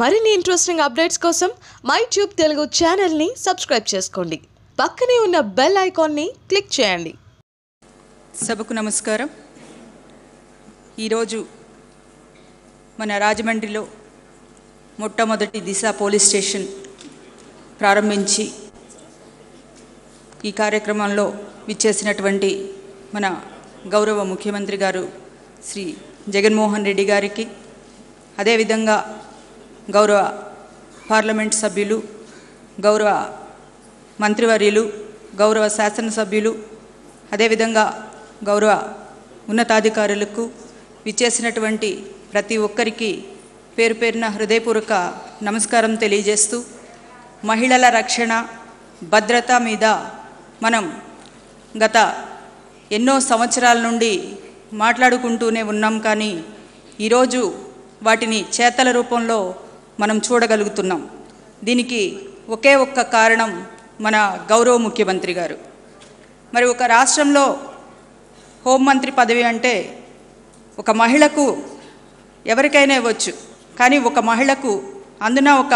మరిన్ని interesting updates కోసం my tube Telugu ఛానల్ని సబ్స్క్రైబ్ చేసుకోండి. పక్కనే ఉన్న బెల్ ఐకాన్ని క్లిక్ చేయండి. సభకు నమస్కారం. ఈరోజు మన రాజమండ్రిలో మొట్టమొదటి దిశ పోలీస్ స్టేషన్ ప్రారంభించి ఈ కార్యక్రమంలో విచ్చేసినటువంటి మన గౌరవ ముఖ్యమంత్రి గారు శ్రీ జగన్మోహన్ రెడ్డి గారికి అదేవిధంగా గౌరవ పార్లమెంట్ సభ్యులు గౌరవ మంత్రివర్యులు గౌరవ శాసనసభ్యులు అదేవిధంగా గౌరవ ఉన్నతాధికారులకు విచ్చేసినటువంటి ప్రతి ఒక్కరికి పేరు పేరున హృదయపూర్వక నమస్కారం తెలియజేస్తూ మహిళల రక్షణ భద్రత మీద మనం గత ఎన్నో సంవత్సరాల నుండి మాట్లాడుకుంటూనే ఉన్నాం కానీ ఈరోజు వాటిని చేతల రూపంలో మనం చూడగలుగుతున్నాం. దీనికి ఒకే ఒక్క కారణం మన గౌరవ ముఖ్యమంత్రి గారు. మరి ఒక రాష్ట్రంలో హోంమంత్రి పదవి అంటే ఒక మహిళకు ఎవరికైనా ఇవ్వచ్చు. కానీ ఒక మహిళకు అందున ఒక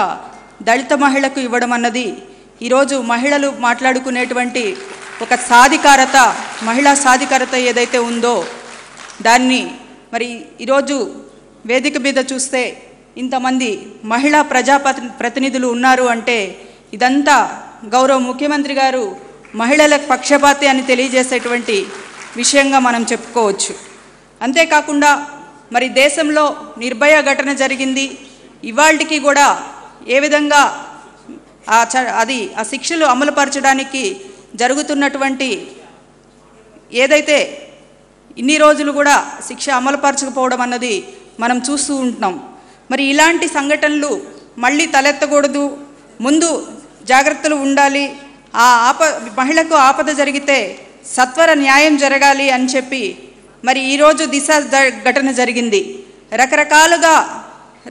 దళిత మహిళకు ఇవ్వడం అన్నది ఈరోజు మహిళలు మాట్లాడుకునేటువంటి ఒక సాధికారత మహిళా సాధికారత ఏదైతే ఉందో దాన్ని మరి ఈరోజు వేదిక మీద చూస్తే ఇంతమంది మహిళా ప్రజాపతి ప్రతినిధులు ఉన్నారు అంటే ఇదంతా గౌరవ ముఖ్యమంత్రి గారు మహిళల పక్షపాతి అని తెలియజేసేటువంటి విషయంగా మనం చెప్పుకోవచ్చు. అంతేకాకుండా మరి దేశంలో నిర్భయ ఘటన జరిగింది. ఇవాళకి కూడా ఏ విధంగా ఆ చ అది ఆ శిక్షలు అమలుపరచడానికి జరుగుతున్నటువంటి ఏదైతే ఇన్ని రోజులు కూడా శిక్ష అమలుపరచకపోవడం అన్నది మనం చూస్తూ ఉంటున్నాం. మరి ఇలాంటి సంఘటనలు మళ్ళీ తలెత్తకూడదు. ముందు జాగ్రత్తలు ఉండాలి. ఆ ఆప మహిళకు ఆపద జరిగితే సత్వర న్యాయం జరగాలి అని చెప్పి మరి ఈరోజు దిశ ఘటన జరిగింది. రకరకాలుగా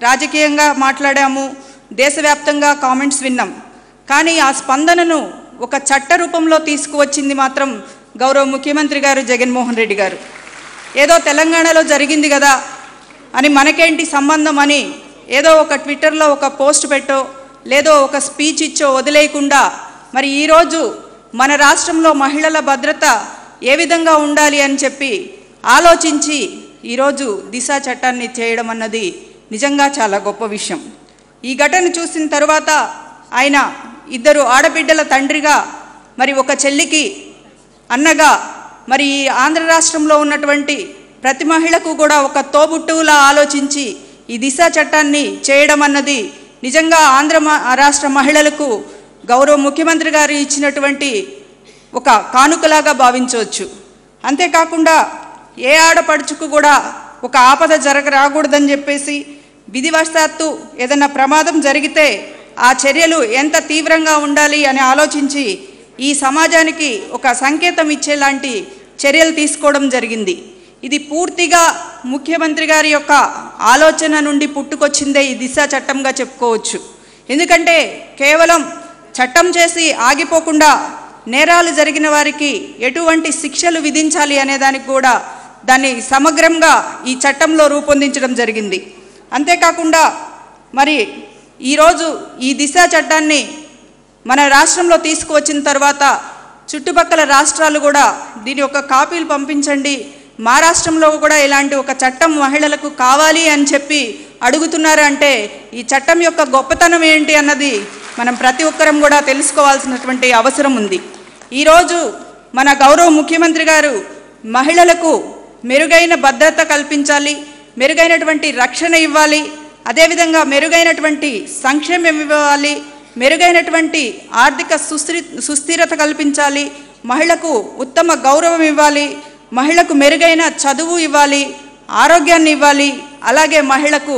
రాజకీయంగా మాట్లాడాము. దేశవ్యాప్తంగా కామెంట్స్ విన్నాం. కానీ ఆ స్పందనను ఒక చట్ట రూపంలో తీసుకువచ్చింది మాత్రం గౌరవ ముఖ్యమంత్రి గారు జగన్మోహన్ రెడ్డి గారు. ఏదో తెలంగాణలో జరిగింది కదా అని మనకేంటి సంబంధం అని ఏదో ఒక ట్విట్టర్లో ఒక పోస్ట్ పెట్టో లేదో ఒక స్పీచ్ ఇచ్చో వదిలేయకుండా మరి ఈరోజు మన రాష్ట్రంలో మహిళల భద్రత ఏ విధంగా ఉండాలి అని చెప్పి ఆలోచించి ఈరోజు దిశ చట్టాన్ని చేయడం అన్నది నిజంగా చాలా గొప్ప విషయం. ఈ ఘటన చూసిన తర్వాత ఆయన ఇద్దరు ఆడబిడ్డల తండ్రిగా మరి ఒక చెల్లికి అన్నగా మరి ఈ ఆంధ్ర రాష్ట్రంలో ఉన్నటువంటి ప్రతి మహిళకు కూడా ఒక తోబుట్టువులా ఆలోచించి ఈ దిశ చట్టాన్ని చేయడం అన్నది నిజంగా ఆంధ్ర రాష్ట్ర మహిళలకు గౌరవ ముఖ్యమంత్రి గారు ఇచ్చినటువంటి ఒక కానుకలాగా భావించవచ్చు. అంతేకాకుండా ఏ ఆడపడుచుకు కూడా ఒక ఆపద జరగ రాకూడదని చెప్పేసి విధివశాత్తు ఏదైనా ప్రమాదం జరిగితే ఆ చర్యలు ఎంత తీవ్రంగా ఉండాలి అని ఆలోచించి ఈ సమాజానికి ఒక సంకేతం ఇచ్చేలాంటి చర్యలు తీసుకోవడం జరిగింది. ఇది పూర్తిగా ముఖ్యమంత్రి గారి యొక్క ఆలోచన నుండి పుట్టుకొచ్చిందే ఈ దిశ చట్టంగా చెప్పుకోవచ్చు. ఎందుకంటే కేవలం చట్టం చేసి ఆగిపోకుండా నేరాలు జరిగిన వారికి ఎటువంటి శిక్షలు విధించాలి అనే దానికి కూడా దాన్ని సమగ్రంగా ఈ చట్టంలో రూపొందించడం జరిగింది. అంతేకాకుండా మరి ఈరోజు ఈ దిశ చట్టాన్ని మన రాష్ట్రంలో తీసుకువచ్చిన తర్వాత చుట్టుపక్కల రాష్ట్రాలు కూడా దీని యొక్క కాపీలు పంపించండి మా రాష్ట్రంలో కూడా ఇలాంటి ఒక చట్టం మహిళలకు కావాలి అని చెప్పి అడుగుతున్నారు అంటే ఈ చట్టం యొక్క గొప్పతనం ఏంటి అన్నది మనం ప్రతి ఒక్కరం కూడా తెలుసుకోవాల్సినటువంటి అవసరం ఉంది. ఈరోజు మన గౌరవ ముఖ్యమంత్రి గారు మహిళలకు మెరుగైన భద్రత కల్పించాలి మెరుగైనటువంటి రక్షణ ఇవ్వాలి అదేవిధంగా మెరుగైనటువంటి సంక్షేమం ఇవ్వాలి మెరుగైనటువంటి ఆర్థిక సుస్థి సుస్థిరత కల్పించాలి మహిళకు ఉత్తమ గౌరవం ఇవ్వాలి మహిళకు మెరుగైన చదువు ఇవ్వాలి ఆరోగ్యాన్ని ఇవ్వాలి అలాగే మహిళకు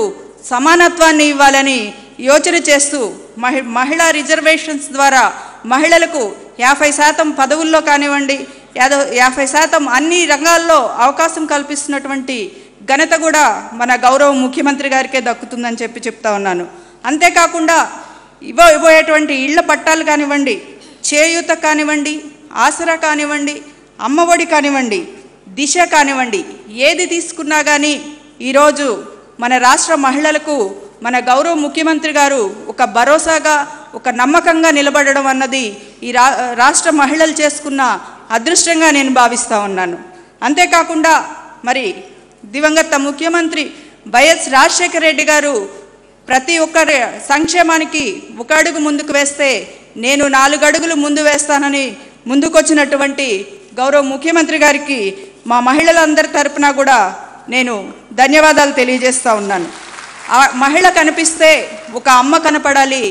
సమానత్వాన్ని ఇవ్వాలని యోచన చేస్తూ మహి మహిళా రిజర్వేషన్స్ ద్వారా మహిళలకు యాభై శాతం పదవుల్లో కానివ్వండి యాదో యాభై శాతం అన్ని రంగాల్లో అవకాశం కల్పిస్తున్నటువంటి ఘనత కూడా మన గౌరవ ముఖ్యమంత్రి గారికే దక్కుతుందని చెప్పి చెప్తా ఉన్నాను. అంతేకాకుండా ఇవ్వ ఇవ్వబోయేటువంటి ఇళ్ళ పట్టాలు కానివ్వండి చేయూత కానివ్వండి ఆసరా కానివ్వండి అమ్మఒడి కానివ్వండి దిశ కానివ్వండి ఏది తీసుకున్నా కానీ ఈరోజు మన రాష్ట్ర మహిళలకు మన గౌరవ ముఖ్యమంత్రి గారు ఒక భరోసాగా ఒక నమ్మకంగా నిలబడడం అన్నది ఈ రా రాష్ట్ర మహిళలు చేసుకున్న అదృష్టంగా నేను భావిస్తూ ఉన్నాను. అంతేకాకుండా మరి దివంగత ముఖ్యమంత్రి వైఎస్ రాజశేఖర రెడ్డి గారు ప్రతి ఒక్కరి సంక్షేమానికి ఒక అడుగు ముందుకు వేస్తే నేను నాలుగు అడుగులు ముందు వేస్తానని ముందుకొచ్చినటువంటి గౌరవ ముఖ్యమంత్రి గారికి మా మహిళలందరి తరపున కూడా నేను ధన్యవాదాలు తెలియజేస్తూ ఉన్నాను. ఆ మహిళ కనిపిస్తే ఒక అమ్మ కనపడాలి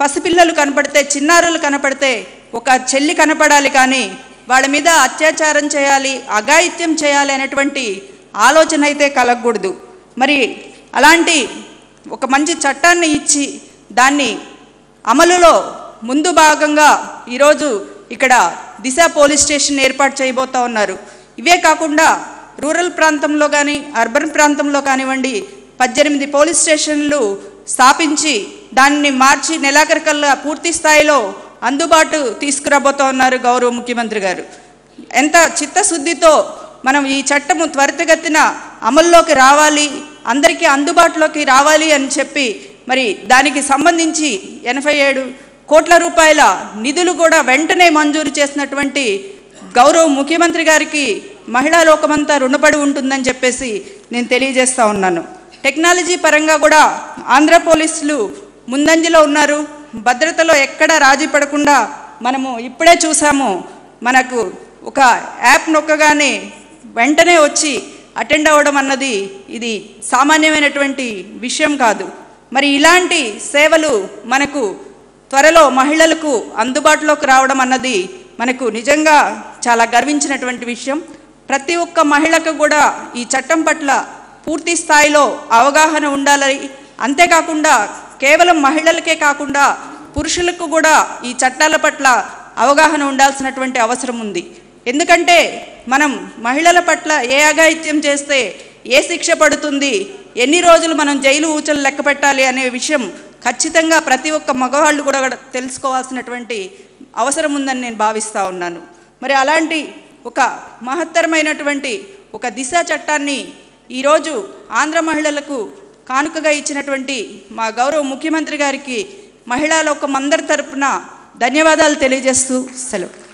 పసిపిల్లలు కనపడితే చిన్నారులు కనపడితే ఒక చెల్లి కనపడాలి కానీ వాళ్ళ మీద అత్యాచారం చేయాలి అఘాయిత్యం చేయాలి అనేటువంటి ఆలోచన అయితే కలగకూడదు. మరి అలాంటి ఒక మంచి చట్టాన్ని ఇచ్చి దాన్ని అమలులో ముందు భాగంగా ఈరోజు ఇక్కడ దిశ పోలీస్ స్టేషన్ ఏర్పాటు చేయబోతా ఉన్నారు. ఇవే కాకుండా రూరల్ ప్రాంతంలో కానీ అర్బన్ ప్రాంతంలో కానివ్వండి పద్దెనిమిది పోలీస్ స్టేషన్లు స్థాపించి దాన్ని మార్చి నెలాఖరికల్లా పూర్తి స్థాయిలో అందుబాటు తీసుకురాబోతా ఉన్నారు గౌరవ ముఖ్యమంత్రి గారు. ఎంత చిత్తశుద్ధితో మనం ఈ చట్టము త్వరితగతిన అమల్లోకి రావాలి అందరికీ అందుబాటులోకి రావాలి అని చెప్పి మరి దానికి సంబంధించి ఎనభై ఏడు కోట్ల రూపాయల నిధులు కూడా వెంటనే మంజూరు చేసినటువంటి గౌరవ ముఖ్యమంత్రి గారికి మహిళా లోకమంతా రుణపడి ఉంటుందని చెప్పేసి నేను తెలియజేస్తా ఉన్నాను. టెక్నాలజీ పరంగా కూడా ఆంధ్ర పోలీసులు ముందంజలో ఉన్నారు. భద్రతలో ఎక్కడ రాజీ పడకుండా మనము ఇప్పుడే చూసాము మనకు ఒక యాప్ నొక్కగానే వెంటనే వచ్చి అటెండ్ అవ్వడం అన్నది ఇది సామాన్యమైనటువంటి విషయం కాదు. మరి ఇలాంటి సేవలు మనకు త్వరలో మహిళలకు అందుబాటులోకి రావడం అన్నది మనకు నిజంగా చాలా గర్వించినటువంటి విషయం. ప్రతి ఒక్క మహిళకు కూడా ఈ చట్టం పట్ల పూర్తి స్థాయిలో అవగాహన ఉండాలి అంతేకాకుండా కేవలం మహిళలకే కాకుండా పురుషులకు కూడా ఈ చట్టాల పట్ల అవగాహన ఉండాల్సినటువంటి అవసరం ఉంది. ఎందుకంటే మనం మహిళల పట్ల ఏ అఘాయిత్యం చేస్తే ఏ శిక్ష పడుతుంది ఎన్ని రోజులు మనం జైలు ఊచలు లెక్క పెట్టాలి అనే విషయం ఖచ్చితంగా ప్రతి ఒక్క మగవాళ్ళు కూడా తెలుసుకోవాల్సినటువంటి అవసరం ఉందని నేను భావిస్తూ ఉన్నాను. మరి అలాంటి ఒక మహత్తరమైనటువంటి ఒక దిశ చట్టాన్ని ఈరోజు ఆంధ్ర మహిళలకు కానుకగా ఇచ్చినటువంటి మా గౌరవ ముఖ్యమంత్రి గారికి మహిళా లోకం అందరి తరపున ధన్యవాదాలు తెలియజేస్తూ సెలవు.